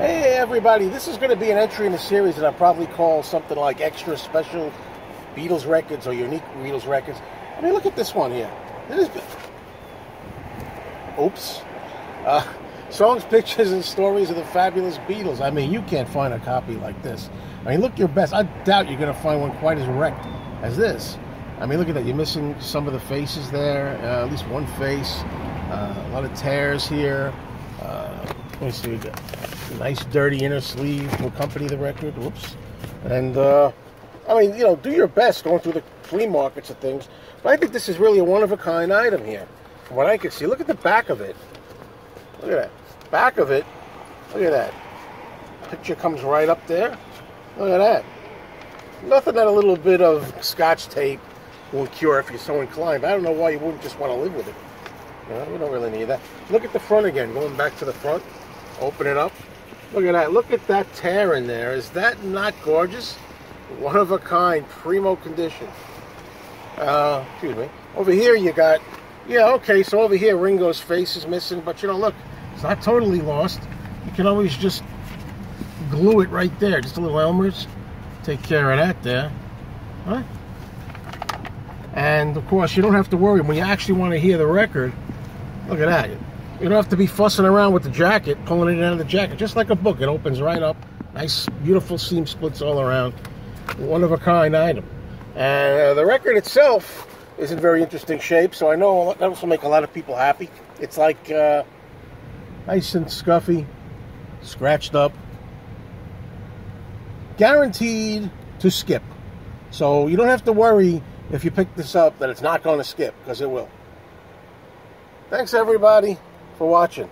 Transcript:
Hey everybody, this is going to be an entry in a series that I'll probably call something like Extra Special Beatles Records or Unique Beatles Records. I mean, look at this one here. Oops. Uh, songs, pictures, and stories of the fabulous Beatles. I mean, you can't find a copy like this. I mean, look your best. I doubt you're going to find one quite as wrecked as this. I mean, look at that. You're missing some of the faces there, uh, at least one face. Uh, a lot of tears here. Uh, let me see. Nice dirty inner sleeve to accompany the record. Whoops. And, uh, I mean, you know, do your best going through the flea markets and things. But I think this is really a one-of-a-kind item here. From what I can see. Look at the back of it. Look at that. Back of it. Look at that. Picture comes right up there. Look at that. Nothing that a little bit of scotch tape will cure if you're so inclined. But I don't know why you wouldn't just want to live with it. You know, we don't really need that. Look at the front again. Going back to the front. Open it up. Look at that. Look at that tear in there. Is that not gorgeous? One of a kind. Primo condition. Uh, excuse me. Over here you got, yeah, okay, so over here Ringo's face is missing, but you know, look, it's not totally lost. You can always just glue it right there. Just a little Elmer's. Take care of that there. Huh? And of course, you don't have to worry when you actually want to hear the record. Look at that. You don't have to be fussing around with the jacket, pulling it out of the jacket. Just like a book, it opens right up. Nice, beautiful seam splits all around. One of a kind item. And uh, the record itself is in very interesting shape, so I know that will make a lot of people happy. It's like uh, nice and scuffy, scratched up, guaranteed to skip. So you don't have to worry if you pick this up that it's not going to skip, because it will. Thanks everybody for watching.